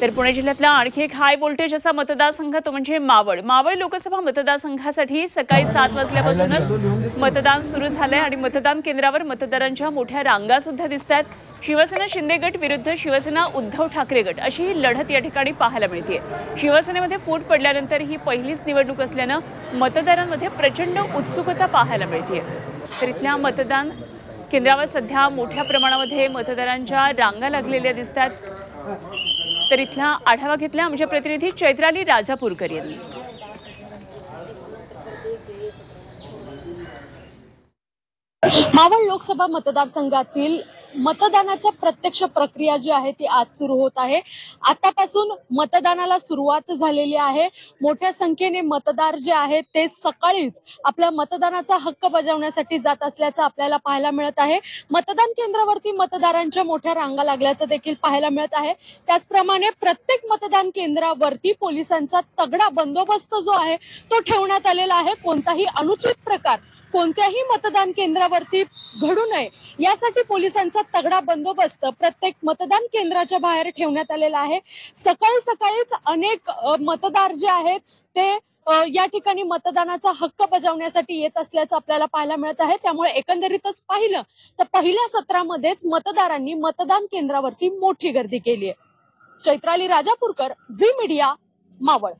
तर पुणे जिल्ह्यातला आणखी एक हाय व्होल्टेज असा मतदारसंघ तो म्हणजे मावळ. मावळ लोकसभा मतदारसंघासाठी सकाळी सात वाजल्यापासूनच मतदान सुरू झालंय आणि मतदान केंद्रावर मतदारांच्या मोठ्या रांगा सुद्धा दिसत आहेत शिवसेना शिंदे गट विरुद्ध शिवसेना उद्धव ठाकरे गट अशी ही लढत या ठिकाणी पाहायला मिळते शिवसेनेमध्ये फूट पडल्यानंतर ही पहिलीच निवडणूक असल्यानं मतदारांमध्ये प्रचंड उत्सुकता पाहायला मिळते तर इथल्या मतदान केंद्रावर सध्या मोठ्या प्रमाणामध्ये मतदारांच्या रांगा लागलेल्या दिसतात तर इथला आढावा घेतला आमच्या प्रतिनिधी चैत्राली राजापूरकर यांनी. मावळ लोकसभा मतदारसंघातील मतदानाच्या प्रत्यक्ष प्रक्रिया जी आहे ती आज सुरू होत आहे. आतापासून मतदानाला सुरुवात झालेली आहे. मोठ्या संख्येने मतदार जे आहेत ते सकाळीच आपल्या मतदानाचा हक्क बजावण्यासाठी जात असल्याचं आपल्याला पाहायला मिळत आहे. मतदान केंद्रावरती मतदारांच्या मोठ्या रांगा लागल्याचं देखील पाहायला मिळत आहे. त्याचप्रमाणे प्रत्येक मतदान केंद्रावरती पोलिसांचा तगडा बंदोबस्त जो आहे तो ठेवण्यात आलेला आहे. कोणताही अनुचित प्रकार कोणत्याही मतदान केंद्रावरती घडू नये. यासाठी पोलिसांचा तगडा बंदोबस्त प्रत्येक मतदान केंद्राच्या बाहेर ठेवण्यात आलेला आहे. सकाळी सकाळीच अनेक मतदार जे आहेत ते या ठिकाणी मतदानाचा हक्क बजावण्यासाठी येत असल्याचं आपल्याला पाहायला मिळत आहे. त्यामुळे एकंदरीतच पाहिलं तर पहिल्या सत्रामध्येच मतदारांनी मतदान केंद्रावरती मोठी गर्दी केली आहे चैत्राली राजापूरकर झी मीडिया मावळ.